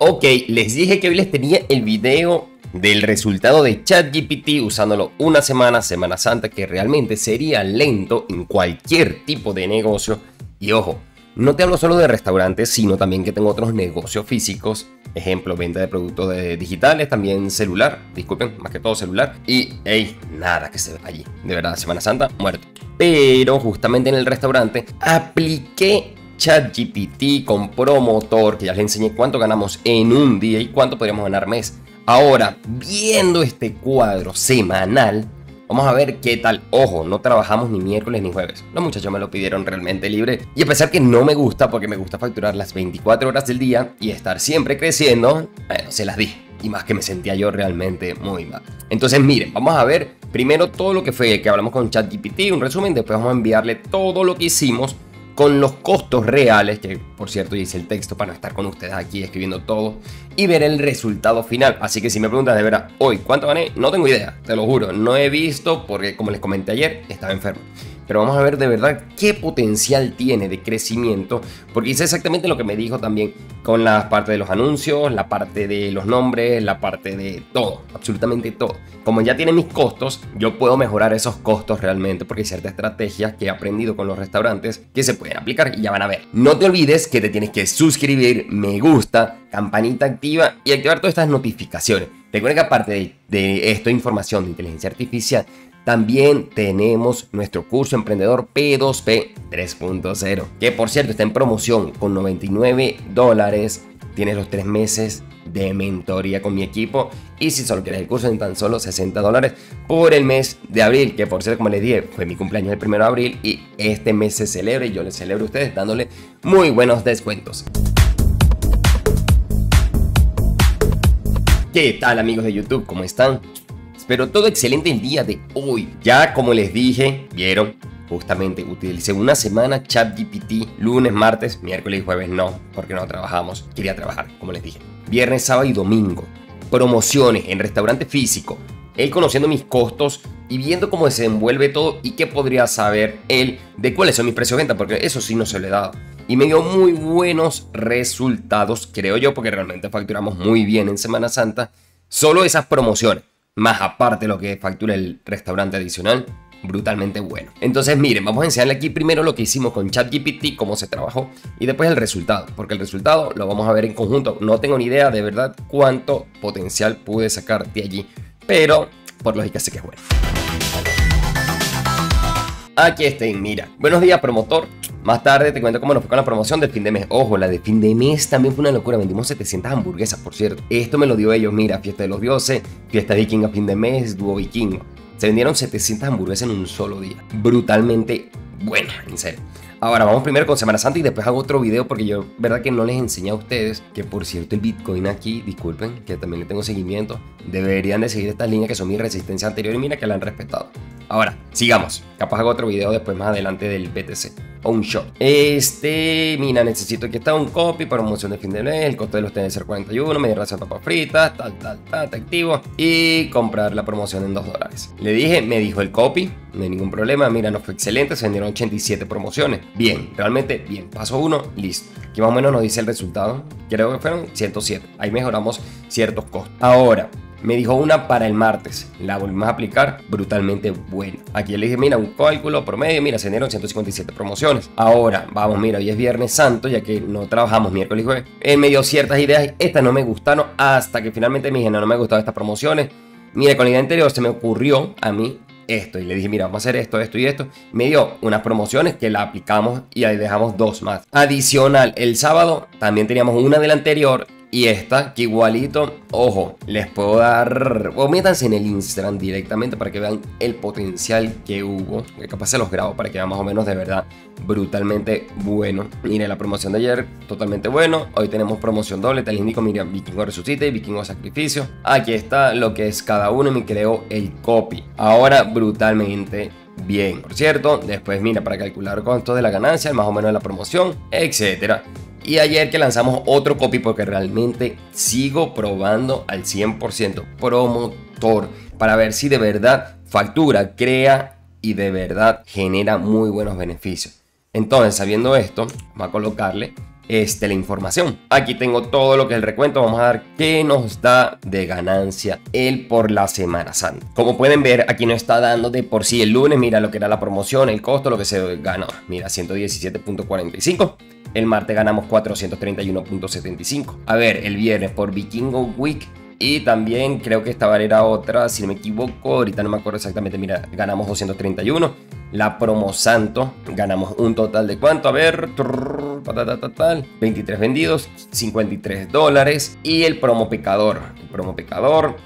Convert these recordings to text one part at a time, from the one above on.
Ok, les dije que hoy les tenía el video del resultado de ChatGPT usándolo una semana, Semana Santa, que realmente sería lento en cualquier tipo de negocio. Y ojo, no te hablo solo de restaurantes, sino también que tengo otros negocios físicos. Ejemplo, venta de productos digitales, también celular, disculpen, más que todo celular. Y, hey, nada que se ve allí. De verdad, Semana Santa, muerto. Pero justamente en el restaurante apliqué ChatGPT con Promotor, que ya les enseñé cuánto ganamos en un día y cuánto podríamos ganar mes. Ahora, viendo este cuadro semanal, vamos a ver qué tal. Ojo, no trabajamos ni miércoles ni jueves. Los muchachos me lo pidieron realmente libre. Y a pesar que no me gusta, porque me gusta facturar las 24 horas del día y estar siempre creciendo, bueno, se las di. Y más que me sentía yo realmente muy mal. Entonces, miren, vamos a ver primero todo lo que fue que hablamos con ChatGPT, un resumen, después vamos a enviarle todo lo que hicimos con los costos reales, que por cierto hice el texto para no estar con ustedes aquí escribiendo todo, y ver el resultado final. Así que si me preguntas de verdad, hoy, ¿cuánto gané? No tengo idea, te lo juro, no he visto porque como les comenté ayer, estaba enfermo pero vamos a ver de verdad qué potencial tiene de crecimiento, porque hice exactamente lo que me dijo también con la parte de los anuncios, la parte de los nombres, la parte de todo, absolutamente todo. Como ya tiene mis costos, yo puedo mejorar esos costos realmente, porque hay ciertas estrategias que he aprendido con los restaurantes que se pueden aplicar y ya van a ver. No te olvides que te tienes que suscribir, me gusta, campanita activa y activar todas estas notificaciones. Recuerda que aparte de, de esto, información de inteligencia artificial, también tenemos nuestro curso emprendedor P2P 3.0, que por cierto está en promoción con 99 dólares. Tienes los tres meses de mentoría con mi equipo. Y si solo quieres el curso en tan solo 60 dólares por el mes de abril, que por cierto, como les dije, fue mi cumpleaños el 1 de abril y este mes se celebra y yo les celebro a ustedes dándole muy buenos descuentos. ¿Qué tal amigos de YouTube? ¿Cómo están? Pero todo excelente el día de hoy. Ya como les dije, vieron, justamente utilicé una semana ChatGPT, lunes, martes, miércoles y jueves no, porque no trabajamos. Quería trabajar, como les dije. Viernes, sábado y domingo. Promociones en restaurante físico. Él conociendo mis costos y viendo cómo se envuelve todo y qué podría saber él de cuáles son mis precios de venta, porque eso sí no se le he dado. Y me dio muy buenos resultados, creo yo, porque realmente facturamos muy bien en Semana Santa. Solo esas promociones más aparte lo que factura el restaurante adicional, brutalmente bueno. Entonces miren, vamos a enseñarle aquí primero lo que hicimos con ChatGPT, cómo se trabajó y después el resultado, porque el resultado lo vamos a ver en conjunto. No tengo ni idea de verdad cuánto potencial pude sacar de allí, pero por lógica sé que es bueno. Aquí estén, mira. Buenos días, promotor. Más tarde te cuento cómo nos fue con la promoción del fin de mes. Ojo, la de fin de mes también fue una locura. Vendimos 700 hamburguesas, por cierto. Esto me lo dio ellos. Mira, fiesta de los dioses, fiesta vikinga fin de mes, dúo vikingo. Se vendieron 700 hamburguesas en un solo día. Brutalmente bueno, en serio. Ahora vamos primero con Semana Santa y después hago otro video porque yo, verdad que no les enseñé a ustedes que por cierto el Bitcoin aquí, disculpen, que también le tengo seguimiento, deberían de seguir estas líneas que son mi resistencia anterior y mira que la han respetado. Ahora, sigamos. Capaz hago otro video después más adelante del BTC. Un short. Este, mira, necesito que está un copy para promoción de fin de mes. El costo de los TNC 41, media raza de papas fritas, tal, tal, tal, activo. Y comprar la promoción en 2 dólares. Le dije, me dijo el copy, no hay ningún problema. Mira, no fue excelente, se vendieron 87 promociones. Bien, realmente bien. Paso 1, listo. Aquí más o menos nos dice el resultado. Creo que fueron 107. Ahí mejoramos ciertos costos. Ahora, me dijo una para el martes. La volvimos a aplicar brutalmente bueno. Aquí le dije, mira, un cálculo promedio. Mira, se dieron 157 promociones. Ahora, vamos, mira, hoy es Viernes Santo, ya que no trabajamos miércoles y jueves. Él me dio ciertas ideas. Estas no me gustaron hasta que finalmente me dije, no, no me gustaron estas promociones. Mira, con la idea anterior se me ocurrió a mí esto. Y le dije, mira, vamos a hacer esto, esto y esto. Me dio unas promociones que la aplicamos y ahí dejamos dos más. Adicional, el sábado también teníamos una de la anterior y esta, que igualito, ojo, les puedo dar. O métanse en el Instagram directamente para que vean el potencial que hubo. Que capaz se los grabo para que vean más o menos de verdad brutalmente bueno. Miren, la promoción de ayer, totalmente bueno. Hoy tenemos promoción doble. Te les indico, miren, Vikingo Resucite y Vikingo Sacrificio. Aquí está lo que es cada uno y me creo el copy. Ahora, brutalmente bien. Por cierto, después mira para calcular cuánto de la ganancia, más o menos de la promoción, etcétera. Y ayer que lanzamos otro copy porque realmente sigo probando al 100% promotor para ver si de verdad factura, crea y de verdad genera muy buenos beneficios. Entonces, sabiendo esto, vamos a colocarle este, la información. Aquí tengo todo lo que el recuento. Vamos a ver qué nos da de ganancia el por la Semana Santa. Como pueden ver, aquí nos está dando de por sí el lunes. Mira lo que era la promoción, el costo, lo que se ganó. Mira, 117.45. El martes ganamos 431.75. A ver, el viernes por Vikingo Week y también creo que esta era otra, si no me equivoco, ahorita no me acuerdo exactamente, mira, ganamos 231. La promo santo, ganamos un total de cuánto, a ver, 23 vendidos, 53 dólares. Y el promo pecador, el promo pecador,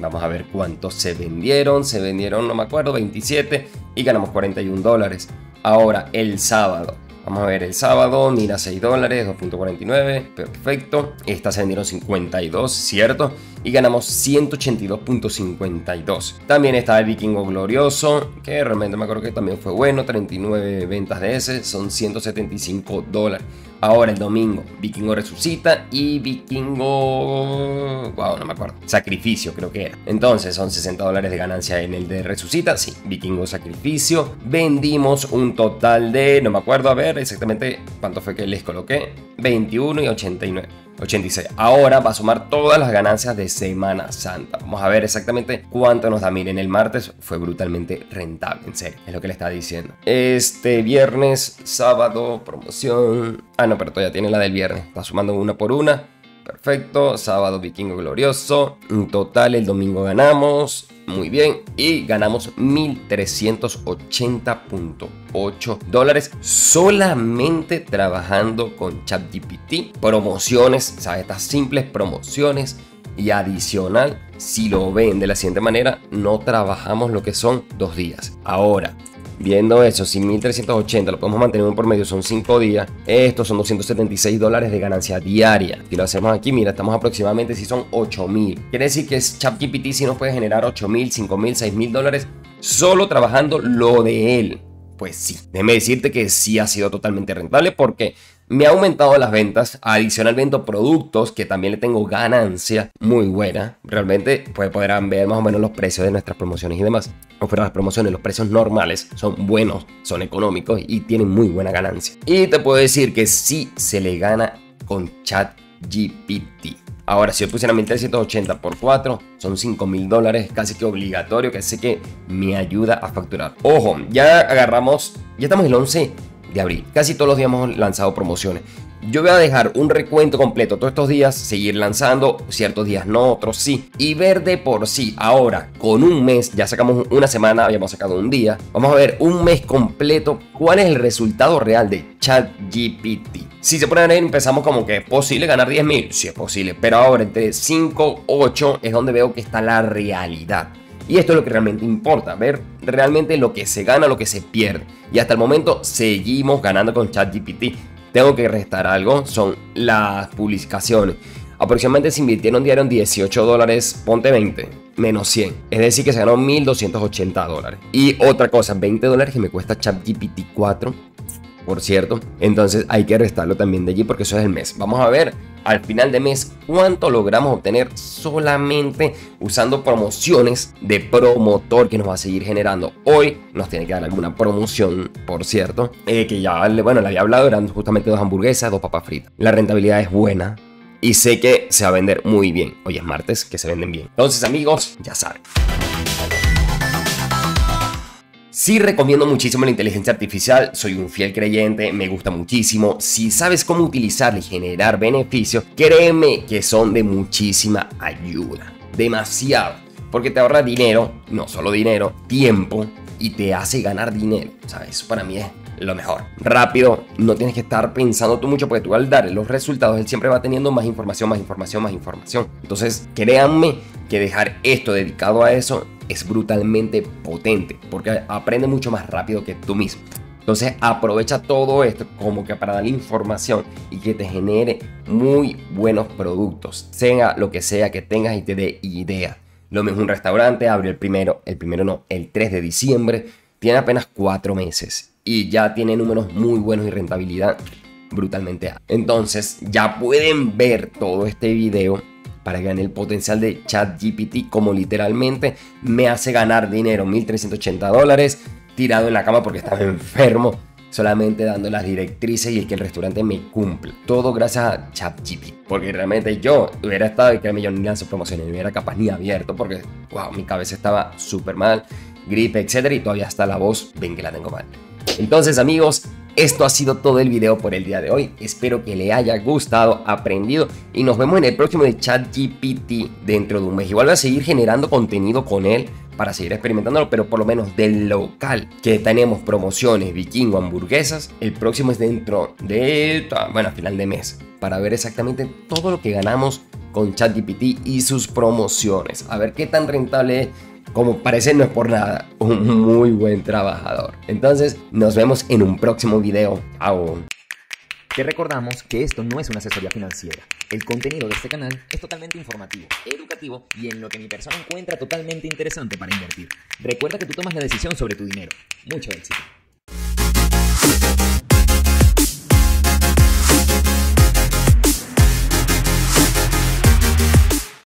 vamos a ver cuántos se vendieron, se vendieron, no me acuerdo, 27 y ganamos 41 dólares. Ahora, el sábado, Vamos a ver el sábado, mira 6 dólares, 2.49, perfecto. Esta se vendieron 52, ¿cierto? Y ganamos 182.52. También está el Vikingo Glorioso, que realmente me acuerdo que también fue bueno, 39 ventas de ese, son 175 dólares. Ahora el domingo, Vikingo resucita y Vikingo... Wow, no me acuerdo. Sacrificio creo que era. Entonces son 60 dólares de ganancia en el de resucita. Sí, Vikingo sacrificio. Vendimos un total de... No me acuerdo, a ver exactamente cuánto fue que les coloqué. 21 y 89. 86. Ahora va a sumar todas las ganancias de Semana Santa. Vamos a ver exactamente cuánto nos da. Miren, el martes fue brutalmente rentable, en serio. Es lo que le está diciendo. Este viernes, sábado, promoción. Ah, no, pero todavía tiene la del viernes. Está sumando una por una. Perfecto, sábado vikingo glorioso. En total el domingo ganamos. Muy bien. Y ganamos 1.380.8 dólares solamente trabajando con ChatGPT. Promociones, sea, estas simples promociones. Y adicional, si lo ven de la siguiente manera, no trabajamos lo que son dos días. Ahora, Viendo eso, si 1380 lo podemos mantener por medio, son 5 días. Estos son 276 dólares de ganancia diaria. Si lo hacemos aquí, mira, estamos aproximadamente si son 8000. Quiere decir que ChatGPT si nos puede generar 8000, 5000, 6000 dólares solo trabajando lo de él. Pues sí, déjeme decirte que sí ha sido totalmente rentable porque me ha aumentado las ventas, adicionalmente productos que también le tengo ganancia muy buena. Realmente pues podrán ver más o menos los precios de nuestras promociones y demás. O fuera las promociones, los precios normales son buenos, son económicos y tienen muy buena ganancia. Y te puedo decir que sí se le gana con ChatGPT. Ahora, si yo pusiera 1380 por 4, son 5 mil dólares, casi que obligatorio, que sé que me ayuda a facturar. Ojo, ya agarramos, ya estamos el 11 de abril. Casi todos los días hemos lanzado promociones. Yo voy a dejar un recuento completo todos estos días, seguir lanzando, ciertos días no, otros sí, y ver de por sí. Ahora, con un mes, ya sacamos una semana, habíamos sacado un día, vamos a ver un mes completo cuál es el resultado real de ChatGPT. Si se ponen a ver, empezamos como que es posible ganar 10 mil, sí es posible, pero ahora entre 5, 8 es donde veo que está la realidad. Y esto es lo que realmente importa, ver realmente lo que se gana, lo que se pierde. Y hasta el momento seguimos ganando con ChatGPT. Tengo que restar algo, son las publicaciones. Aproximadamente se invirtieron diario en 18 dólares, ponte 20, menos 100. Es decir, que se ganó 1280 dólares. Y otra cosa, 20 dólares que me cuesta ChatGPT 4, por cierto. Entonces hay que restarlo también de allí porque eso es el mes. Vamos a ver al final de mes cuánto logramos obtener solamente usando promociones de promotor que nos va a seguir generando. Hoy nos tiene que dar alguna promoción, por cierto, eh, que ya, bueno, le había hablado, eran justamente dos hamburguesas, dos papas fritas. La rentabilidad es buena. Y sé que se va a vender muy bien. Hoy es martes, que se venden bien. Entonces amigos, ya saben. Sí recomiendo muchísimo la inteligencia artificial, soy un fiel creyente, me gusta muchísimo. Si sabes cómo utilizarla y generar beneficios, créeme que son de muchísima ayuda. Demasiado. Porque te ahorra dinero, no solo dinero, tiempo y te hace ganar dinero. ¿Sabes? Eso para mí es lo mejor. Rápido, no tienes que estar pensando tú mucho porque tú al dar los resultados, él siempre va teniendo más información, más información, más información. Entonces, créanme que dejar esto dedicado a eso es brutalmente potente porque aprende mucho más rápido que tú mismo. Entonces aprovecha todo esto como que para dar información y que te genere muy buenos productos, sea lo que sea que tengas y te dé idea. Lo mismo un restaurante abrió el primero, el primero no, el 3 de diciembre, tiene apenas 4 meses y ya tiene números muy buenos y rentabilidad brutalmente alta. Entonces ya pueden ver todo este video para ganar el potencial de ChatGPT como literalmente me hace ganar dinero, 1380 dólares, tirado en la cama porque estaba enfermo. solamente dando las directrices y el que el restaurante me cumple. Todo gracias a ChatGPT. Porque realmente yo hubiera estado y que yo ni lanzo promociones, ni hubiera capaz ni abierto porque, wow, mi cabeza estaba súper mal, gripe, etcétera, y todavía está la voz, ven que la tengo mal. Entonces, amigos, esto ha sido todo el video por el día de hoy. Espero que le haya gustado, aprendido y nos vemos en el próximo de ChatGPT dentro de un mes. Igual voy a seguir generando contenido con él para seguir experimentándolo, pero por lo menos del local que tenemos promociones vikingo hamburguesas, el próximo es dentro de, bueno, a final de mes, para ver exactamente todo lo que ganamos con ChatGPT y sus promociones. A ver qué tan rentable es como parece no es por nada, un muy buen trabajador. Entonces, nos vemos en un próximo video. Chao. Te recordamos que esto no es una asesoría financiera. El contenido de este canal es totalmente informativo, educativo y en lo que mi persona encuentra totalmente interesante para invertir. Recuerda que tú tomas la decisión sobre tu dinero. Mucho éxito.